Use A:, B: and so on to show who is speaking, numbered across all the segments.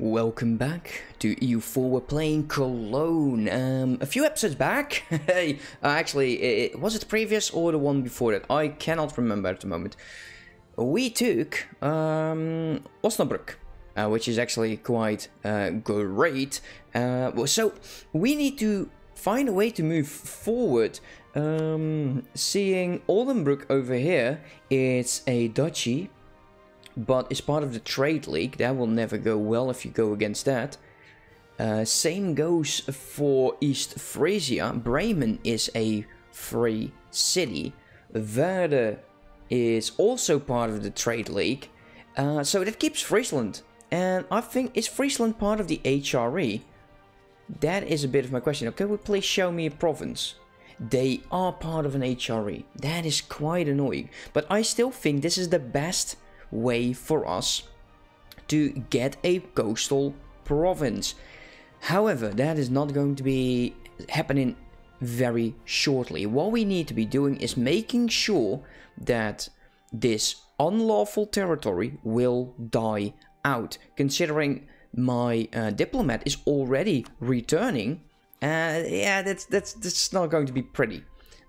A: Welcome back to EU4. We're playing Cologne. Um, a few episodes back, hey, uh, actually, it, was it the previous or the one before that? I cannot remember at the moment. We took um, Osnabrück, uh, which is actually quite uh, great. Uh, so we need to find a way to move forward. Um, seeing Oldenburg over here, it's a duchy but it's part of the trade league. That will never go well if you go against that. Uh, same goes for East Frisia. Bremen is a free city. Werder is also part of the trade league. Uh, so that keeps Friesland. And I think, is Friesland part of the HRE? That is a bit of my question. Okay, we please show me a province? They are part of an HRE. That is quite annoying. But I still think this is the best way for us to get a coastal province. However, that is not going to be happening very shortly. What we need to be doing is making sure that this unlawful territory will die out. Considering my uh, diplomat is already returning, uh, yeah, that's that's that's not going to be pretty.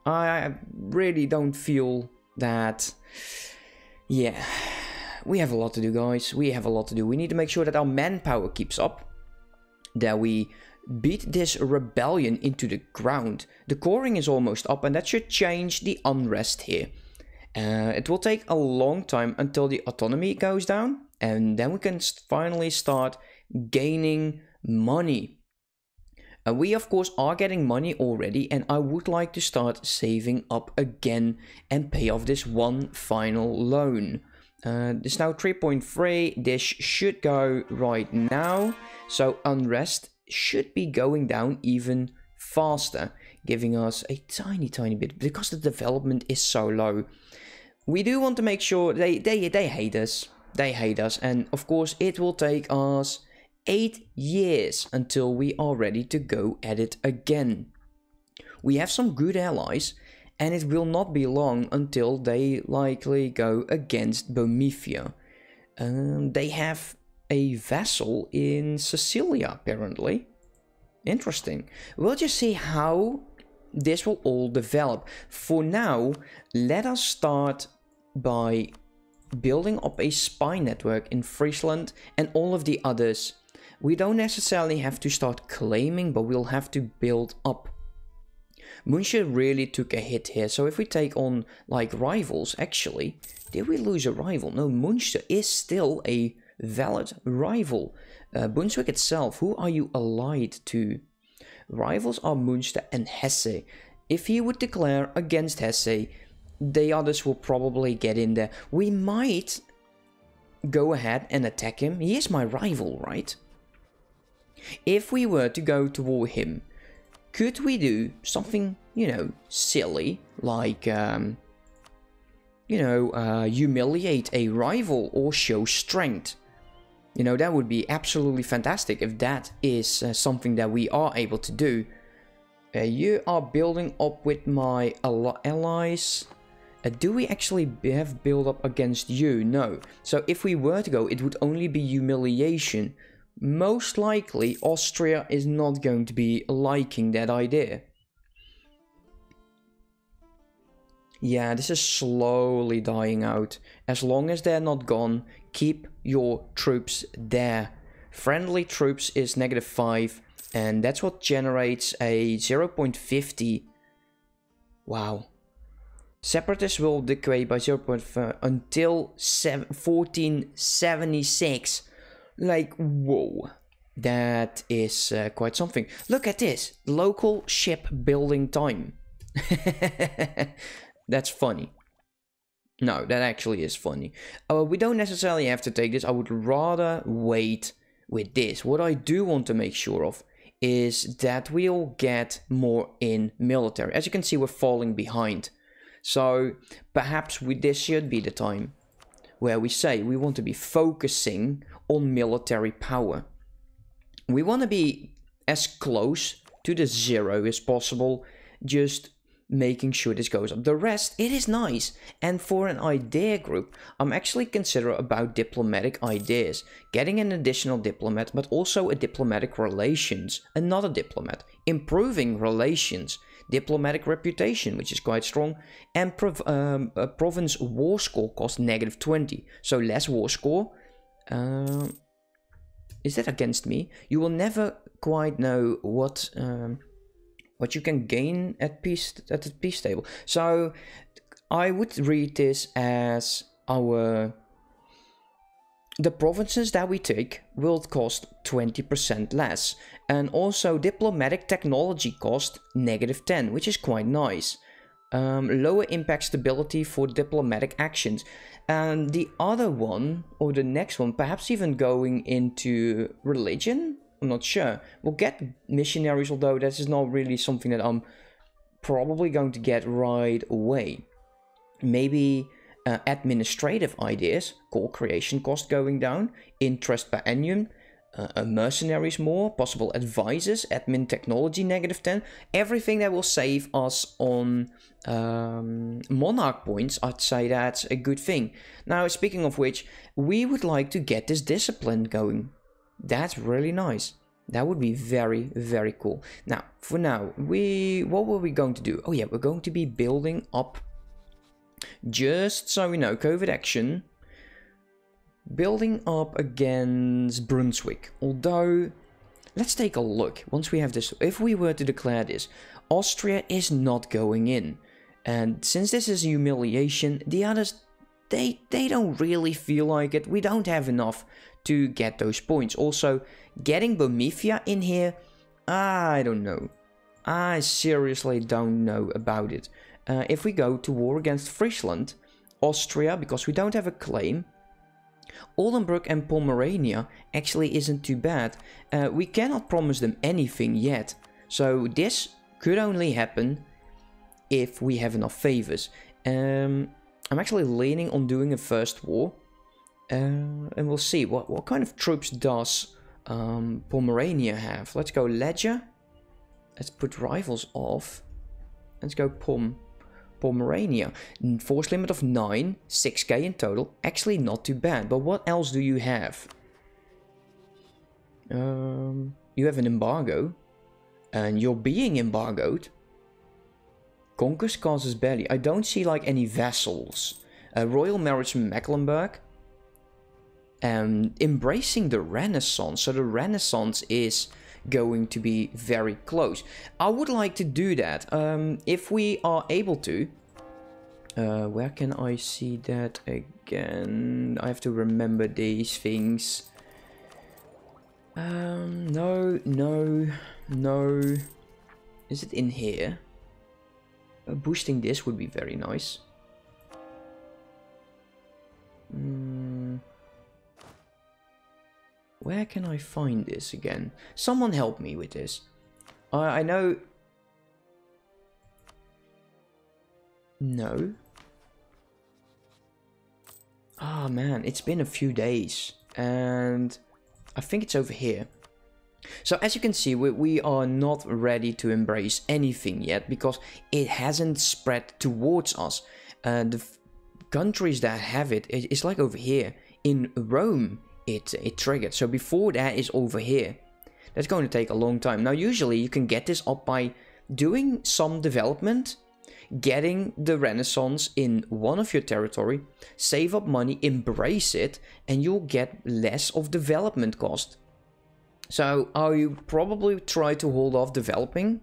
A: I really don't feel that. Yeah, we have a lot to do, guys. We have a lot to do. We need to make sure that our manpower keeps up. That we beat this rebellion into the ground. The coring is almost up and that should change the unrest here. Uh, it will take a long time until the autonomy goes down and then we can finally start gaining money. Uh, we of course are getting money already and I would like to start saving up again and pay off this one final loan. Uh, it's now 3.3. This should go right now. So unrest should be going down even faster, giving us a tiny, tiny bit because the development is so low. We do want to make sure they, they, they hate us. They hate us. And of course, it will take us eight years until we are ready to go at it again. We have some good allies and it will not be long until they likely go against Bohemia. Um, they have a vassal in Sicilia, apparently. Interesting. We'll just see how this will all develop. For now, let us start by building up a spy network in Friesland and all of the others. We don't necessarily have to start claiming, but we'll have to build up Munster really took a hit here. So if we take on like rivals, actually, did we lose a rival? No, Munster is still a valid rival. Uh, Brunswick itself, who are you allied to? Rivals are Munster and Hesse. If he would declare against Hesse, the others will probably get in there. We might go ahead and attack him. He is my rival, right? If we were to go to war him, could we do something, you know, silly, like, um, you know, uh, humiliate a rival or show strength? You know, that would be absolutely fantastic if that is uh, something that we are able to do. Uh, you are building up with my allies. Uh, do we actually have build up against you? No. So if we were to go, it would only be humiliation most likely Austria is not going to be liking that idea. Yeah, this is slowly dying out. As long as they're not gone, keep your troops there. Friendly troops is negative 5, and that's what generates a 0.50. Wow. Separatists will decay by 0.5 until 1476. Like, whoa. That is uh, quite something. Look at this. Local ship building time. That's funny. No, that actually is funny. Uh, we don't necessarily have to take this. I would rather wait with this. What I do want to make sure of is that we'll get more in military. As you can see, we're falling behind. So perhaps we, this should be the time where we say we want to be focusing on military power. We want to be as close to the zero as possible, just making sure this goes up. The rest, it is nice. And for an idea group, I'm actually considering about diplomatic ideas. Getting an additional diplomat, but also a diplomatic relations. Another diplomat. Improving relations. Diplomatic reputation, which is quite strong. And prov um, province war score cost negative 20. So less war score. Um, is that against me? You will never quite know what... Um, what you can gain at peace at the peace table. So I would read this as our the provinces that we take will cost 20% less and also diplomatic technology cost negative 10 which is quite nice um, lower impact stability for diplomatic actions and the other one or the next one perhaps even going into religion I'm not sure. We'll get missionaries, although this is not really something that I'm probably going to get right away. Maybe uh, administrative ideas, core creation cost going down, interest per annum, uh, mercenaries more, possible advisors, admin technology negative 10, everything that will save us on um, monarch points, I'd say that's a good thing. Now, speaking of which, we would like to get this discipline going. That's really nice. That would be very, very cool. Now, for now, we what were we going to do? Oh yeah, we're going to be building up, just so we know, covert action, building up against Brunswick. Although, let's take a look. Once we have this, if we were to declare this, Austria is not going in. And since this is humiliation, the others, they, they don't really feel like it. We don't have enough to get those points. Also, getting Bohemia in here, I don't know. I seriously don't know about it. Uh, if we go to war against Friesland, Austria, because we don't have a claim, Oldenburg and Pomerania actually isn't too bad. Uh, we cannot promise them anything yet. So this could only happen if we have enough favors. Um, I'm actually leaning on doing a first war. Uh, and we'll see what, what kind of troops does um, Pomerania have. Let's go Ledger. Let's put rivals off. Let's go Pom. Pomerania. Force limit of 9, 6k in total. Actually not too bad, but what else do you have? Um, you have an embargo. And you're being embargoed. Conquers casus belli. I don't see like any vassals. A Royal marriage from Mecklenburg um, embracing the Renaissance. So the Renaissance is going to be very close. I would like to do that um, if we are able to. Uh, where can I see that again? I have to remember these things. Um, no, no, no. Is it in here? Uh, boosting this would be very nice. Hmm. Where can I find this again? Someone help me with this. I, I know... No. Ah, oh, man, it's been a few days. And I think it's over here. So as you can see, we, we are not ready to embrace anything yet because it hasn't spread towards us. Uh, the countries that have it, it's like over here in Rome it, it triggered. So before that is over here. That's going to take a long time. Now usually you can get this up by doing some development, getting the renaissance in one of your territory, save up money, embrace it, and you'll get less of development cost. So I probably try to hold off developing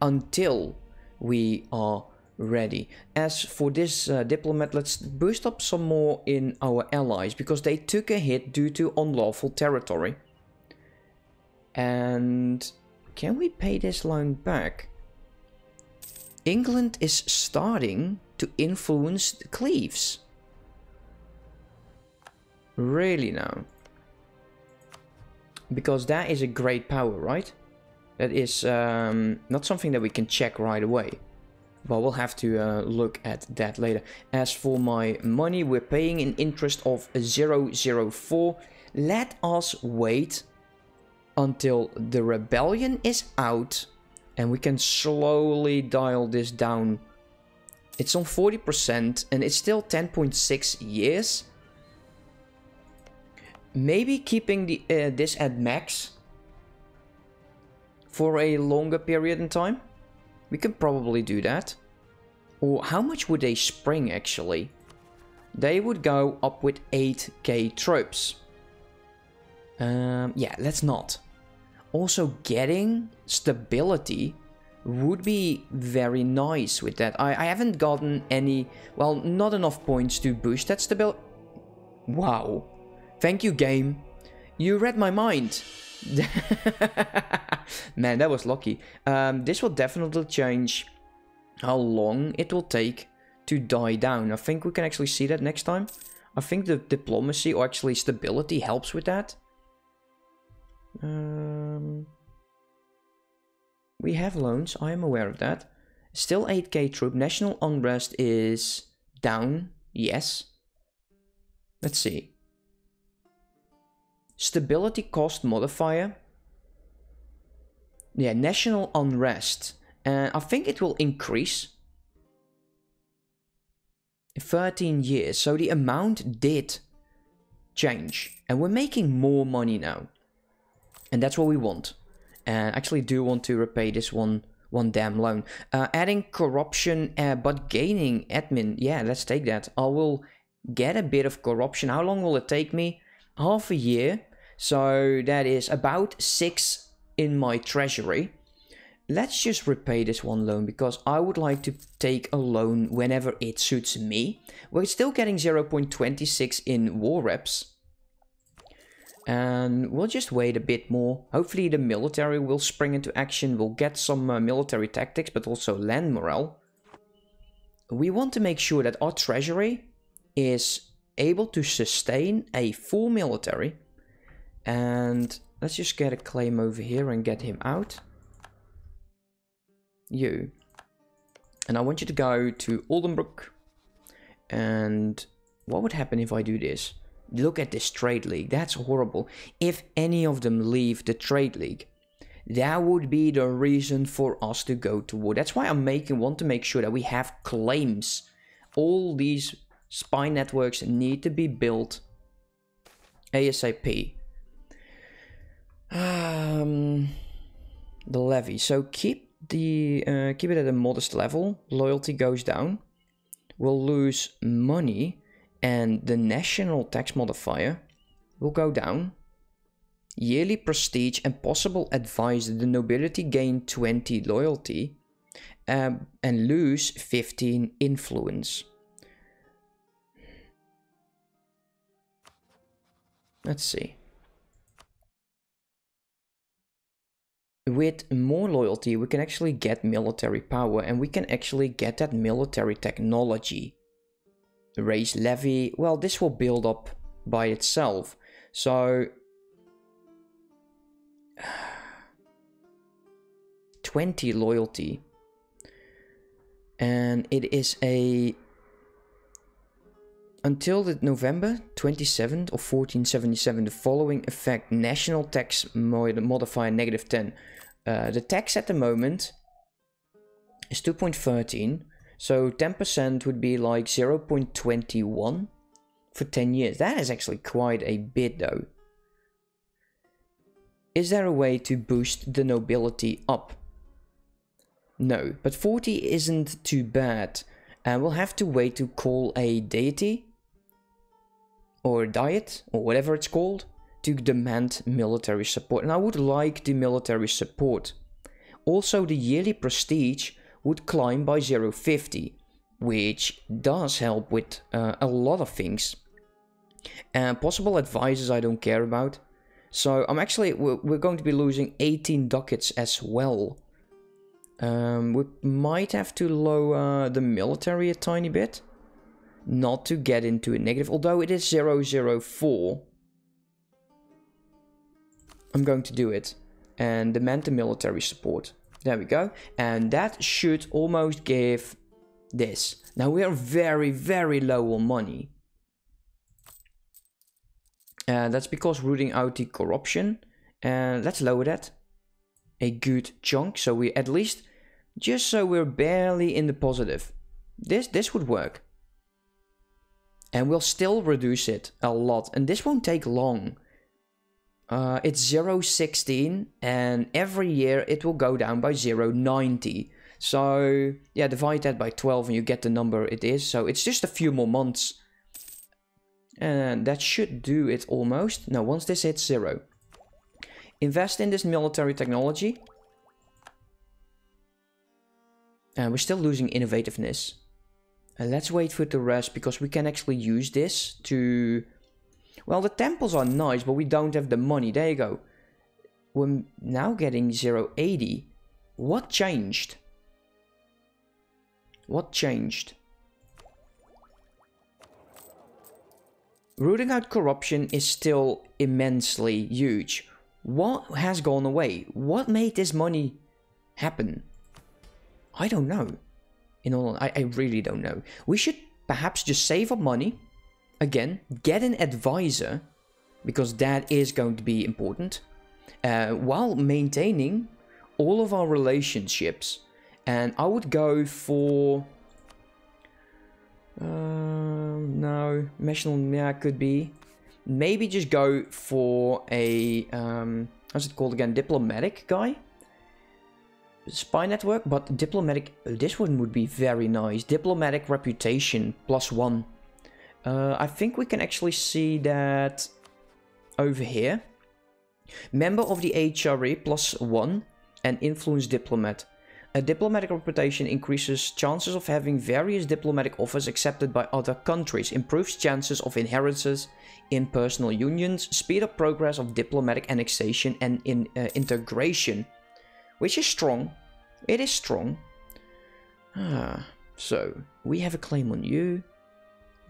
A: until we are ready. As for this uh, diplomat, let's boost up some more in our allies, because they took a hit due to unlawful territory. And can we pay this loan back? England is starting to influence the Cleves. Really now. Because that is a great power, right? That is um, not something that we can check right away. But we'll have to uh, look at that later. As for my money, we're paying an interest of 004. Let us wait until the rebellion is out and we can slowly dial this down It's on 40% and it's still 10.6 years. Maybe keeping the uh, this at max for a longer period in time. We could probably do that. Or how much would they spring actually? They would go up with 8k troops. Um, yeah, let's not. Also getting stability would be very nice with that. I, I haven't gotten any, well, not enough points to boost that stability. Wow. Thank you, game. You read my mind. Man, that was lucky. Um, this will definitely change how long it will take to die down. I think we can actually see that next time. I think the diplomacy or actually stability helps with that. Um, we have loans, I am aware of that. Still 8k troop. National unrest is down, yes. Let's see. Stability cost modifier. Yeah, national unrest. Uh, I think it will increase. 13 years, so the amount did change. And we're making more money now. And that's what we want. And actually do want to repay this one one damn loan. Uh, adding corruption, uh, but gaining admin. Yeah, let's take that. I will get a bit of corruption. How long will it take me? Half a year. So that is about six in my treasury. Let's just repay this one loan because I would like to take a loan whenever it suits me. We're still getting 0.26 in war reps. And we'll just wait a bit more. Hopefully the military will spring into action. We'll get some uh, military tactics, but also land morale. We want to make sure that our treasury is able to sustain a full military. And let's just get a claim over here and get him out. You. And I want you to go to Oldenburg. And what would happen if I do this? Look at this trade league. That's horrible. If any of them leave the trade league, that would be the reason for us to go to war. That's why I'm making want to make sure that we have claims. All these spy networks need to be built ASAP. Um, the levy. So keep the uh, keep it at a modest level. Loyalty goes down. We'll lose money and the national tax modifier will go down. Yearly prestige and possible advice, the nobility gain 20 loyalty um, and lose 15 influence. Let's see. With more loyalty, we can actually get military power and we can actually get that military technology raise levy, well, this will build up by itself. So 20 loyalty. And it is a until the November 27th of 1477 the following effect national tax mod modifier negative 10 Eh, the tax at the moment is 2.13 so 10% would be like 0.21 for 10 years. That is actually quite a bit though. Is there a way to boost the nobility up? No, but 40 isn't too bad. And we'll have to wait to call a deity or diet or whatever it's called to demand military support. And I would like the military support. Also, the yearly prestige would climb by 0.50, which does help with uh, a lot of things. And possible advices I don't care about. So I'm actually, we're, we're going to be losing 18 ducats as well. Um, we might have to lower the military a tiny bit. Not to get into a negative, although it is 004. I'm going to do it. And demand the military support. There we go. And that should almost give this. Now we are very, very low on money. Uh, that's because rooting out the corruption. And uh, let's lower that. A good chunk. So we at least, just so we're barely in the positive. This, this would work. And we'll still reduce it a lot. And this won't take long. Uh, it's 0.16 and every year it will go down by 0.90. So yeah, divide that by 12 and you get the number it is. So it's just a few more months. And that should do it almost. Now, once this hits zero. Invest in this military technology. And we're still losing innovativeness. And let's wait for the rest because we can actually use this to well, the temples are nice, but we don't have the money. There you go. We're now getting 080. What changed? What changed? Rooting out corruption is still immensely huge. What has gone away? What made this money happen? I don't know. In all, I, I really don't know. We should perhaps just save up money again, get an advisor, because that is going to be important, uh, while maintaining all of our relationships. And I would go for... Uh, no, national, yeah, could be. Maybe just go for a, um, how's it called again, diplomatic guy? Spy network, but diplomatic, this one would be very nice. Diplomatic reputation, plus one. Uh, I think we can actually see that over here. Member of the HRE plus one and influence diplomat. A diplomatic reputation increases chances of having various diplomatic offers accepted by other countries, improves chances of inheritances in personal unions, speed up progress of diplomatic annexation and in uh, integration, which is strong. It is strong. Ah, so we have a claim on you.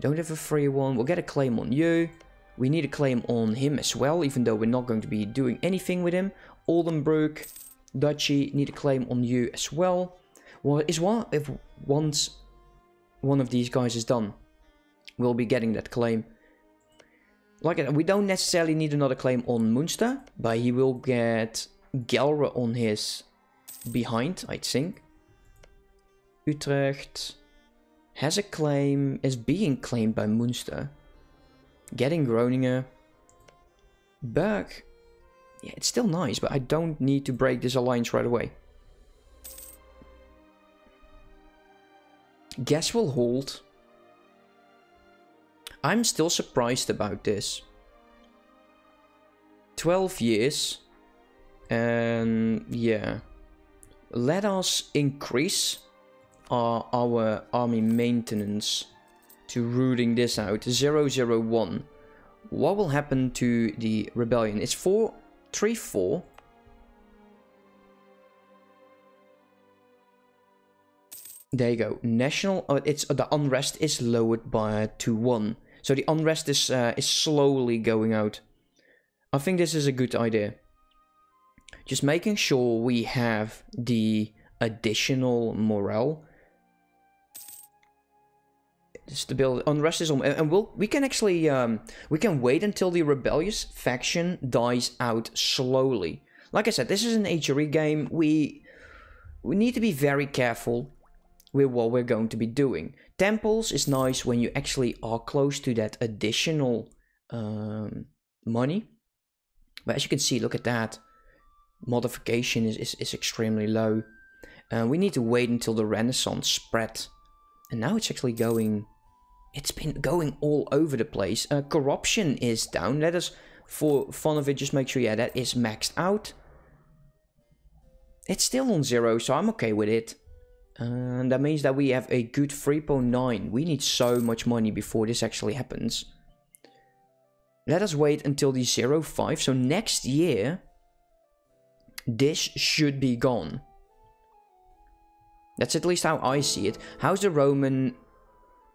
A: Don't have a free one. We'll get a claim on you. We need a claim on him as well, even though we're not going to be doing anything with him. Oldenburg, Duchy, need a claim on you as well. Well, is if once one of these guys is done, we'll be getting that claim. Like we don't necessarily need another claim on Munster, but he will get Gelre on his behind, I think. Utrecht has a claim, is being claimed by Munster. Getting Groningen. Berg. Yeah, it's still nice, but I don't need to break this alliance right away. Guess we'll hold. I'm still surprised about this. 12 years. And yeah. Let us increase are our army maintenance to rooting this out. 001. What will happen to the rebellion? It's 4, 3, 4. There you go. National, uh, it's uh, the unrest is lowered by to one. So the unrest is uh, is slowly going out. I think this is a good idea. Just making sure we have the additional morale stability unrest is on and we'll we can actually um we can wait until the rebellious faction dies out slowly. Like i said this is an HRE game. We we need to be very careful with what we're going to be doing. Temples is nice when you actually are close to that additional um money. But as you can see look at that. Modification is is, is extremely low. Uh, we need to wait until the renaissance spread. And now it's actually going it's been going all over the place. Uh, corruption is down. Let us, for fun of it, just make sure, yeah, that is maxed out. It's still on zero, so I'm okay with it. And that means that we have a good 3.9. We need so much money before this actually happens. Let us wait until the 0.5. So next year, this should be gone. That's at least how I see it. How's the Roman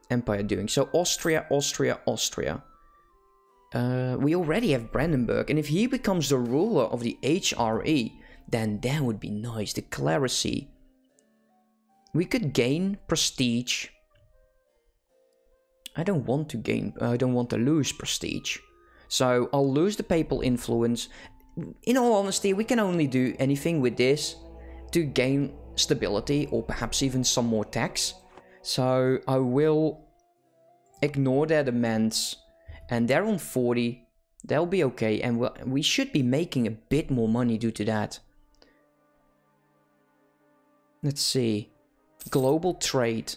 A: Empire doing? So Austria, Austria, Austria. Uh, we already have Brandenburg, and if he becomes the ruler of the HRE, then that would be nice, the clerisy. We could gain prestige. I don't want to gain, I don't want to lose prestige. So I'll lose the papal influence. In all honesty, we can only do anything with this to gain stability or perhaps even some more tax. So I will ignore their demands. And they're on 40. They'll be okay. And we'll, should be making a bit more money due to that. Let's see. Global trade.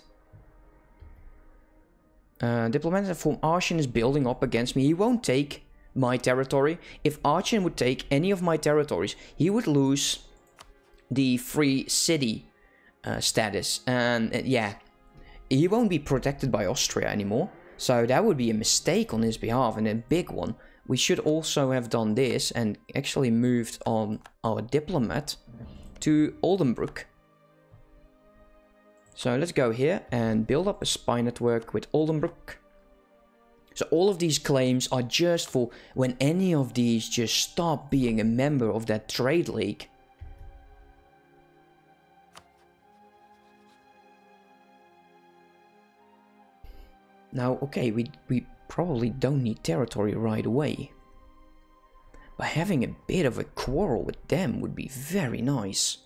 A: Uh, diplomatic from Aachen is building up against me. He won't take my territory. If Aachen would take any of my territories, he would lose the free city uh, status. And uh, yeah, he won't be protected by Austria anymore. So that would be a mistake on his behalf and a big one. We should also have done this and actually moved on our diplomat to Oldenburg. So let's go here and build up a spy network with Oldenburg. So all of these claims are just for when any of these just stop being a member of that trade league. Now, okay, we, we probably don't need territory right away. But having a bit of a quarrel with them would be very nice.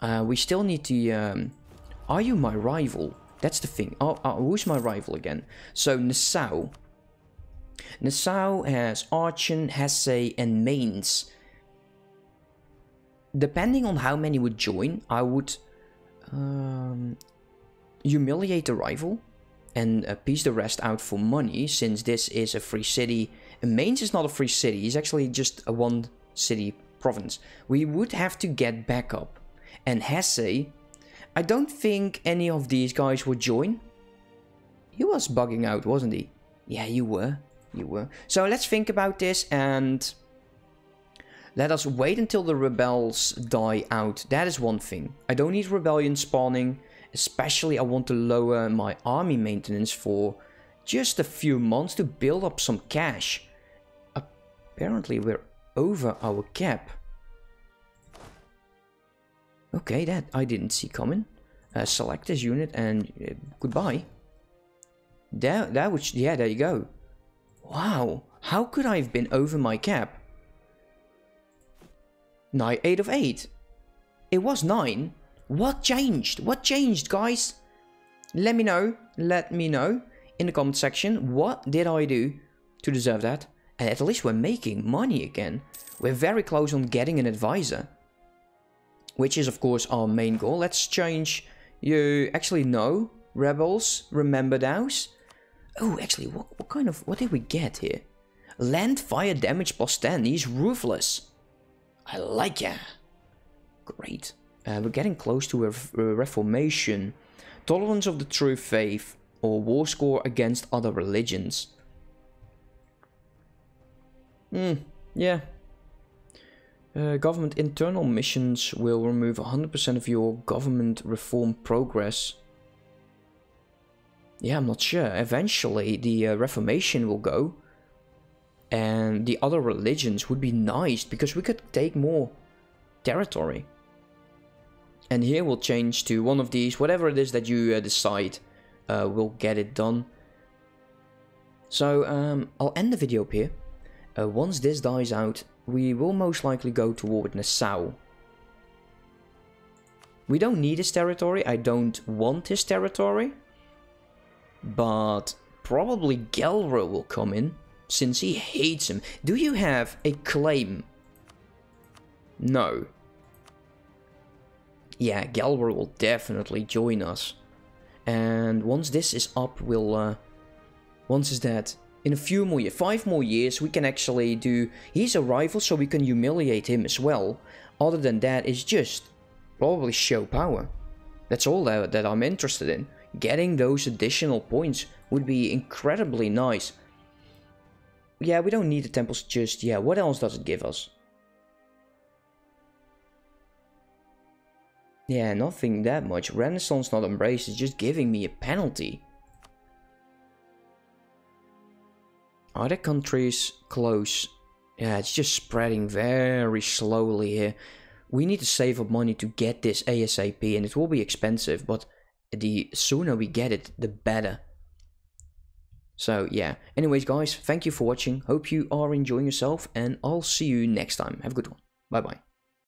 A: Uh, we still need to... Um, are you my rival? That's the thing. Oh, oh, who's my rival again? So, Nassau. Nassau has Aachen, Hesse, and Mainz. Depending on how many would join, I would um, humiliate the rival and uh, peace the rest out for money, since this is a free city. And Mainz is not a free city, it's actually just a one city province. We would have to get backup. And Hesse, I don't think any of these guys would join. He was bugging out, wasn't he? Yeah, you were. You were. So let's think about this and let us wait until the rebels die out. That is one thing. I don't need rebellion spawning. Especially I want to lower my army maintenance for just a few months to build up some cash. Apparently we're over our cap. Okay, that I didn't see coming. Uh, select this unit and uh, goodbye. That, that would, yeah, there you go. Wow, how could I have been over my cap? 9, 8 of 8. It was 9. What changed? What changed, guys? Let me know. Let me know in the comment section. What did I do to deserve that? And at least we're making money again. We're very close on getting an advisor. Which is, of course, our main goal. Let's change you... Actually, no. Rebels, remember those? Oh, actually, what, what kind of... What did we get here? Land fire damage plus 10. He's ruthless. I like ya. Great. Uh, we're getting close to a, a reformation. Tolerance of the true faith or war score against other religions. Hmm, yeah. Uh, government internal missions will remove 100% of your government reform progress. Yeah, I'm not sure. Eventually, the uh, Reformation will go. And the other religions would be nice because we could take more territory. And here we'll change to one of these, whatever it is that you uh, decide, uh, we'll get it done. So um, I'll end the video up here. Uh, once this dies out, we will most likely go to war with Nassau. We don't need his territory, I don't want his territory. But probably Gelre will come in, since he hates him. Do you have a claim? No yeah, Galber will definitely join us. And once this is up, we'll, uh, once is that, in a few more years, five more years, we can actually do, he's a rival, so we can humiliate him as well. Other than that, it's just probably show power. That's all that, that I'm interested in. Getting those additional points would be incredibly nice. Yeah, we don't need the temples just yet. What else does it give us? Yeah, nothing that much. Renaissance not embraced is just giving me a penalty. Other countries close? Yeah, it's just spreading very slowly here. We need to save up money to get this ASAP and it will be expensive, but the sooner we get it, the better. So yeah, anyways guys, thank you for watching. Hope you are enjoying yourself and I'll see you next time. Have a good one. Bye bye.